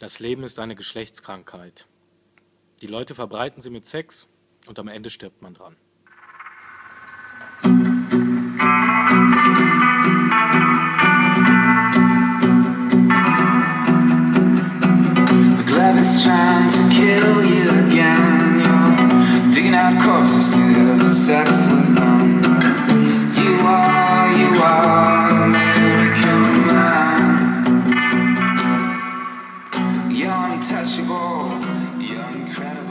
Das Leben ist eine Geschlechtskrankheit. Die Leute verbreiten sie mit Sex und am Ende stirbt man dran. The glove is trying to kill you again. You're digging out corpses to have sex with them. untouchable, you're incredible.